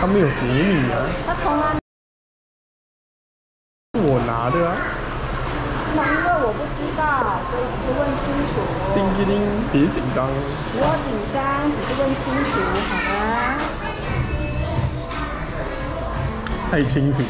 他没有给你啊他从来我拿的啊。那因为我不知道？所以只是问清楚。叮叮叮别紧张。不要紧张只是问清楚好吗？太清楚了。